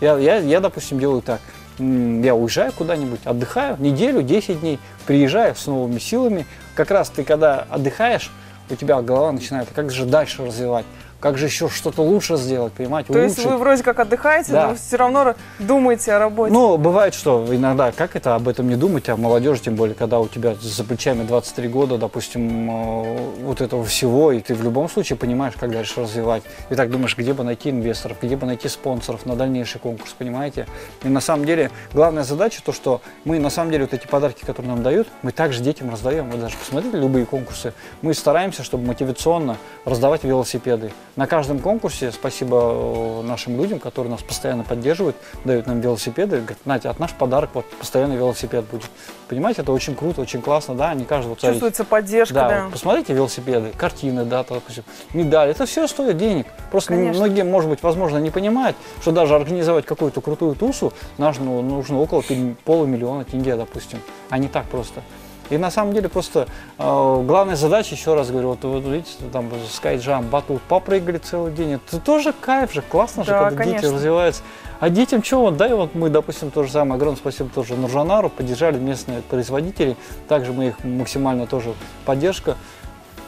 Я, я, я, допустим, делаю так. Я уезжаю куда-нибудь, отдыхаю неделю, 10 дней, приезжаю с новыми силами. Как раз ты, когда отдыхаешь, у тебя голова начинает, а как же дальше развивать? Как же еще что-то лучше сделать, понимаете, То есть улучшить? вы вроде как отдыхаете, Да. но все равно думаете о работе. Ну, бывает, что иногда, как это об этом не думать, а молодежь, тем более, когда у тебя за плечами 23 года, допустим, э, вот этого всего, и ты в любом случае понимаешь, как дальше развивать. И так думаешь, где бы найти инвесторов, где бы найти спонсоров на дальнейший конкурс, понимаете? И на самом деле, главная задача то, что мы на самом деле вот эти подарки, которые нам дают, мы также детям раздаем. Вы даже посмотрите любые конкурсы. Мы стараемся, чтобы мотивационно раздавать велосипеды. На каждом конкурсе, спасибо э, нашим людям, которые нас постоянно поддерживают, дают нам велосипеды, говорят, Надя, от наш подарок вот постоянно велосипед будет. Понимаете, это очень круто, очень классно, да, не каждый вот смотрите, Чувствуется поддержка, да, да. вот посмотрите велосипеды, картины, да, допустим, медали, это все стоит денег. Просто Конечно. многие, может быть, возможно, не понимают, что даже организовать какую-то крутую тусу нужно, нужно около полумиллиона тенге, допустим, а не так просто. И на самом деле просто э, главная задача, еще раз говорю, вот, вот видите, там скайджам, батут, попрыгали целый день, это тоже кайф же, классно же, Да, когда дети конечно. развиваются. А детям что, вот, дай вот мы, допустим, то же самое, огромное спасибо тоже Нуржанару, поддержали местные производители, также мы их максимально тоже поддержка.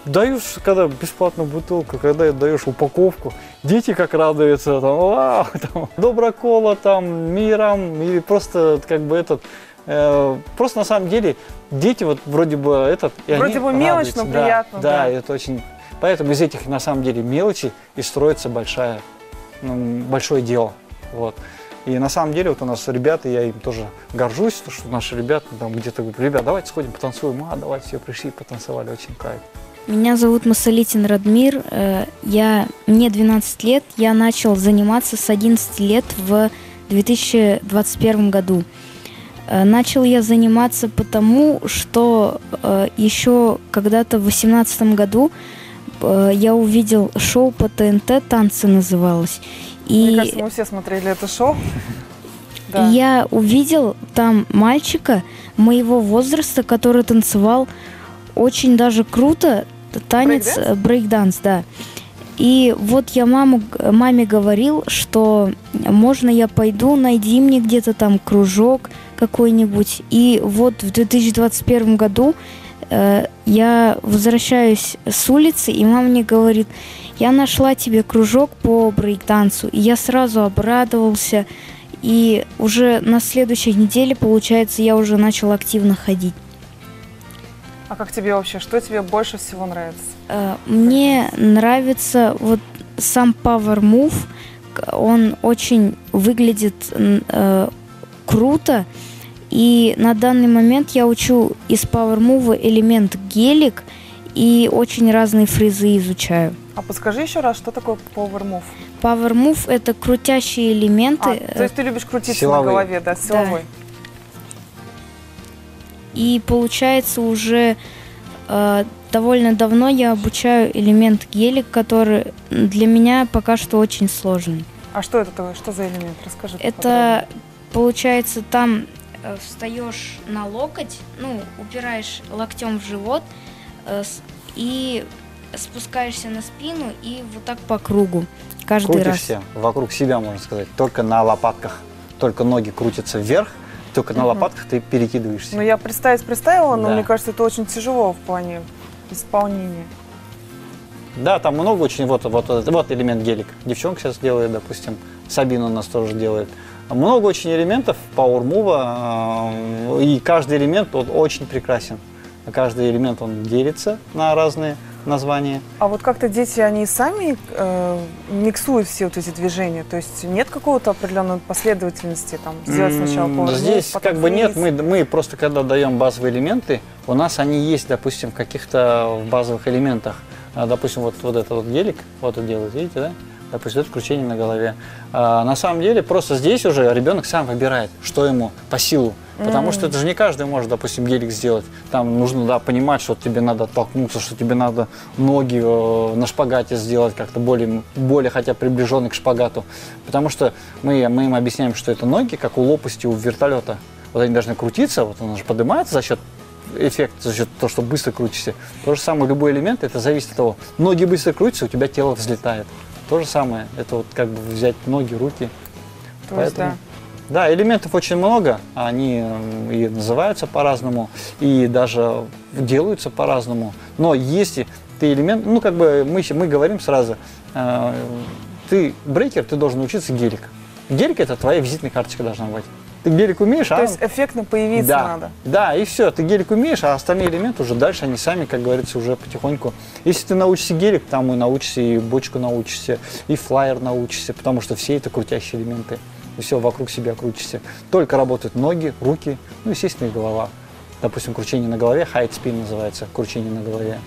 Даешь, когда бесплатную бутылку, когда даешь упаковку, дети как радуются, там, вау, там, доброкола, там, миром, или просто как бы этот, просто на самом деле дети вот вроде бы этот, и Вроде бы мелочь, но Да, приятно, Да, да. это очень, поэтому из этих на самом деле мелочей и строится большая, ну, большое дело, вот. И на самом деле вот у нас ребята, я им тоже горжусь, то, что наши ребята там где-то говорят, ребят, давайте сходим потанцуем, а давайте все пришли, потанцевали, очень кайф. Меня зовут Масалитин Радмир. э, Я, мне 12 лет. Я начал заниматься с 11 лет в 2021 году. Э, Начал я заниматься потому, что э, еще когда-то в 2018 году э, я увидел шоу по ТНТ «Танцы» называлось. Мне И кажется, мы все смотрели это шоу. Да. я увидел там мальчика моего возраста, который танцевал очень даже круто. танец Брейк-данс? брейкданс, да. И вот я маму, маме говорил, что можно я пойду, найди мне где-то там кружок какой-нибудь. И вот в 2021 году э, я возвращаюсь с улицы, и мама мне говорит, я нашла тебе кружок по брейкдансу. И я сразу обрадовался. И уже на следующей неделе, получается, я уже начал активно ходить. А как тебе вообще, что тебе больше всего нравится? Э, Мне нравится вот сам Power Move. Он очень выглядит э, круто. И на данный момент я учу из Power Move элемент гелик и очень разные фрезы изучаю. А подскажи еще раз, что такое Power Move? Power Move это крутящие элементы. А, то есть ты любишь крутиться Силовые. на голове, да, силовой. И получается уже э, довольно давно я обучаю элемент гелик, который для меня пока что очень сложный. А что это такое? Что за элемент? Расскажи. Это получается там э, встаешь на локоть, ну, упираешь локтем в живот э, с- и спускаешься на спину и вот так по кругу каждый раз. Крутишься вокруг себя, можно сказать, только на лопатках. Только ноги крутятся вверх, только на лопатках ты перекидываешься. Ну, я представить представила, но Да. мне кажется, это очень тяжело в плане исполнения. Да, там много очень, вот, вот, вот элемент гелик. Девчонка сейчас делает, допустим, Сабина у нас тоже делает. Много очень элементов Power Move, э, и каждый элемент он очень прекрасен. Каждый элемент он делится на разные названия. А вот как-то дети, они сами э, миксуют все вот эти движения? То есть нет какого-то определенной последовательности, там, сделать сначала move, Здесь потом как бы нет, мы, мы просто когда даем базовые элементы, у нас они есть, допустим, в каких-то базовых элементах. А, Допустим, вот, вот этот вот гелик, вот это делает, видите, да? Допустим, это кручение на голове. А, на самом деле, просто здесь уже ребенок сам выбирает, что ему по силу. Потому что это же не каждый может, допустим, гелик сделать. Там нужно, да, понимать, что тебе надо оттолкнуться, что тебе надо ноги э, на шпагате сделать как-то более, более хотя приближенный к шпагату. Потому что мы, мы им объясняем, что это ноги, как у лопасти у вертолета. Вот они должны крутиться, вот он же поднимается за счет эффекта, за счет того, что быстро крутишься. То же самое, любой элемент, это зависит от того, ноги быстро крутятся, у тебя тело взлетает. То же самое, это вот как бы взять ноги, руки. То есть, да. Да, элементов очень много, они и называются по-разному, и даже делаются по-разному. Но если ты элемент, ну как бы мы, мы говорим сразу, э, ты брейкер, ты должен учиться гелик. Гелик это твоя визитная карточка должна быть. Ты гелик умеешь, То а есть эффектно появиться да, надо. Да, и все, ты гелик умеешь, а остальные элементы уже дальше, они сами, как говорится, уже потихоньку. Если ты научишься гелик, там и научишься, и бочку научишься, и флайер научишься, потому что все это крутящие элементы. И все вокруг себя крутишься. Только работают ноги, руки, ну, естественно, и голова. Допустим, кручение на голове, high spin называется, кручение на голове.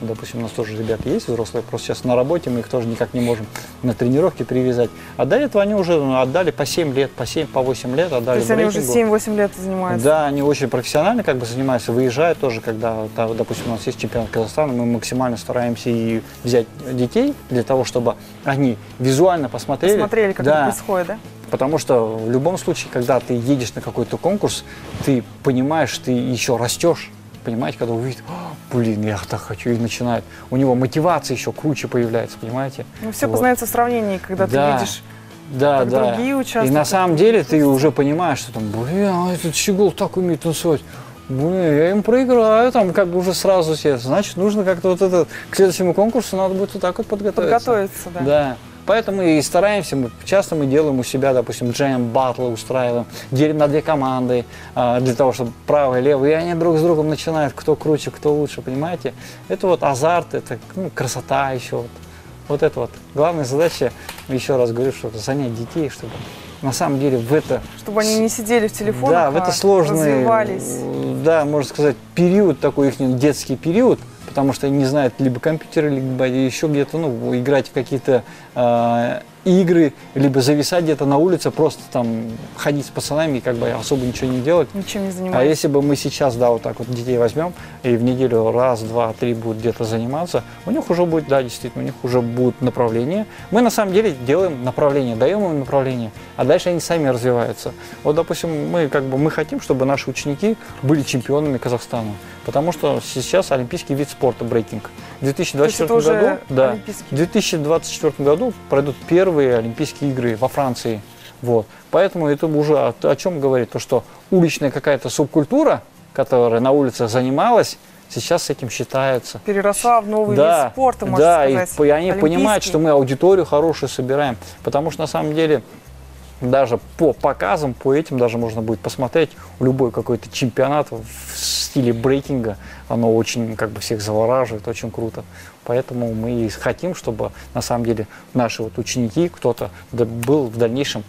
Допустим, у нас тоже ребята есть взрослые, просто сейчас на работе мы их тоже никак не можем на тренировке привязать. А до этого они уже ну, отдали по 7 лет, по 7, по 8 лет То отдали есть они уже брейкингу. 7-8 лет занимаются. Да, они очень профессионально как бы занимаются, выезжают тоже, когда, да, допустим, у нас есть чемпионат Казахстана, мы максимально стараемся и взять детей для того, чтобы они визуально посмотрели. Посмотрели, как да, это происходит, да? Потому что в любом случае, когда ты едешь на какой-то конкурс, ты понимаешь, ты еще растешь. Понимаете, когда увидит, «А, блин, я так хочу, и начинает. У него мотивация еще круче появляется, понимаете? Ну, все Вот. познается в сравнении, когда Да. ты видишь Да, как да. другие участвуют, И на самом деле ты уже понимаешь, что там, блин, а этот щегол так умеет танцевать. Блин, я им проиграю, там как бы уже сразу себе. Значит, нужно как-то вот это, к следующему конкурсу надо будет вот так вот подготовиться. подготовиться, да. Да. Поэтому и стараемся, мы, часто мы делаем у себя, допустим, джем, батлы устраиваем, делим на две команды, а, для того, чтобы правый и левый, и они друг с другом начинают, кто круче, кто лучше, понимаете? Это вот азарт, это ну, красота еще. Вот. вот это вот. Главная задача, еще раз говорю, что занять детей, чтобы на самом деле в это Чтобы они не сидели в телефонах, да, в это а сложный, развивались. да, можно сказать, период такой их детский период, потому что не знают либо компьютеры, либо еще где-то, ну, играть в какие-то э, игры, либо зависать где-то на улице, просто там ходить с пацанами и как бы особо ничего не делать. Ничем не А занимаются. если бы мы сейчас, да, вот так вот детей возьмем и в неделю раз, два, три будут где-то заниматься, у них уже будет, да, действительно, у них уже будут направления. Мы на самом деле делаем направление, даем им направление, а дальше они сами развиваются. Вот, допустим, мы как бы мы хотим, чтобы наши ученики были чемпионами Казахстана, потому что сейчас олимпийский вид спорта брейкинг. В То есть 2024 это уже году, да, в 2024 году пройдут первые Олимпийские игры во Франции. Вот. Поэтому это уже о, о чем говорит? То, что уличная какая-то субкультура, которая на улицах занималась, сейчас с этим считается. Переросла в новый вид спорта, можно да, сказать. и по- и они понимают, что мы аудиторию хорошую собираем. Потому что на самом деле даже по показам, по этим даже можно будет посмотреть любой какой-то чемпионат в стиле брейкинга. Оно очень как бы всех завораживает, очень круто. Поэтому мы и хотим, чтобы на самом деле наши вот ученики, кто-то был в дальнейшем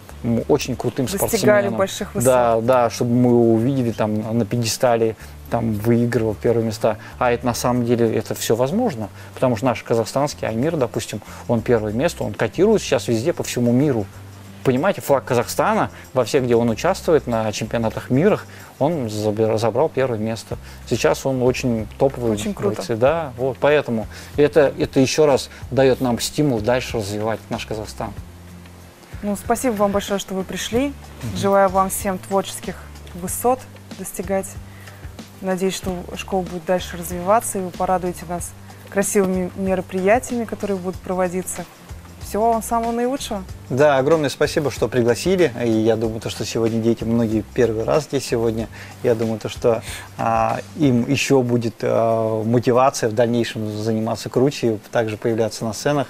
очень крутым Достигали спортсменом. больших высот. Да, да, чтобы мы его увидели там на пьедестале, там выигрывал первые места. А это на самом деле это все возможно, потому что наш казахстанский Аймир, допустим, он первое место, он котирует сейчас везде по всему миру. Понимаете, флаг Казахстана во всех, где он участвует на чемпионатах мира, он забер- забрал первое место. Сейчас он очень топовый. Очень круто. бойцы, Да, вот, поэтому это, это еще раз дает нам стимул дальше развивать наш Казахстан. Ну, спасибо вам большое, что вы пришли. Желаю вам всем творческих высот достигать. Надеюсь, что школа будет дальше развиваться, и вы порадуете нас красивыми мероприятиями, которые будут проводиться. Всего вам самого наилучшего. Да, огромное спасибо, что пригласили. И я думаю, то, что сегодня дети многие первый раз здесь сегодня. Я думаю, то, что а, им еще будет а, мотивация в дальнейшем заниматься круче, и также появляться на сценах.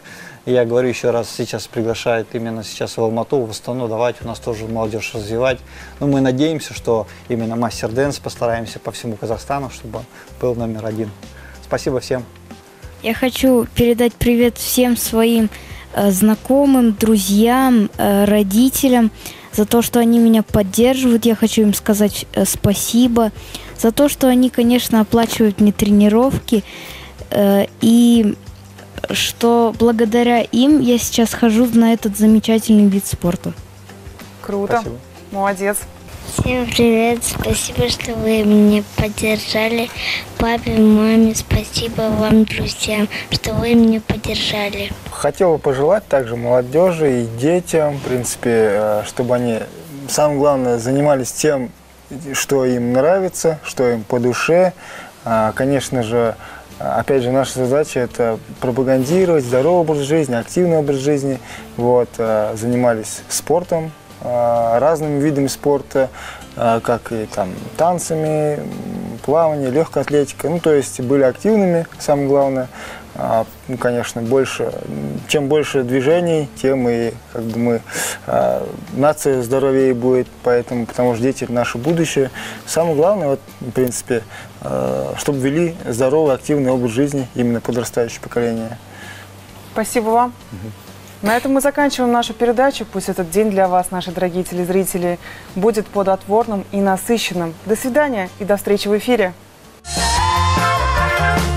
Я говорю еще раз, сейчас приглашают именно сейчас в Алмату, в Астану, давайте у нас тоже молодежь развивать. Но мы надеемся, что именно Master Dance постараемся по всему Казахстану, чтобы он был номер один. Спасибо всем. Я хочу передать привет всем своим знакомым, друзьям, э, родителям за то, что они меня поддерживают. Я хочу им сказать э, спасибо за то, что они, конечно, оплачивают мне тренировки э, и что благодаря им я сейчас хожу на этот замечательный вид спорта. Круто. Спасибо. Молодец. Всем привет, спасибо, что вы меня поддержали. Папе, маме, спасибо вам, друзьям, что вы меня поддержали. Хотел бы пожелать также молодежи и детям, в принципе, э, чтобы они, самое главное, занимались тем, что им нравится, что им по душе. А, Конечно же, опять же, наша задача – это пропагандировать здоровый образ жизни, активный образ жизни. Вот, э, занимались спортом, разными видами спорта, э, как и там танцами, плавание, легкая атлетика. Ну, то есть были активными, самое главное. А, ну, конечно, больше, чем больше движений, тем и как бы мы а, нация здоровее будет, поэтому, потому что дети наше будущее. Самое главное, вот, в принципе, а, чтобы вели здоровый, активный образ жизни именно подрастающее поколение. Спасибо вам. На этом мы заканчиваем нашу передачу. Пусть этот день для вас, наши дорогие телезрители, будет плодотворным и насыщенным. До свидания и до встречи в эфире. Thank